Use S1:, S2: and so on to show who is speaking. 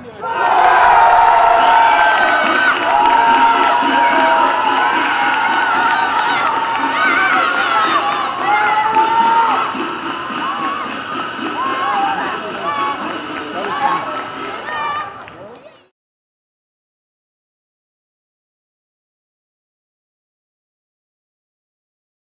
S1: London.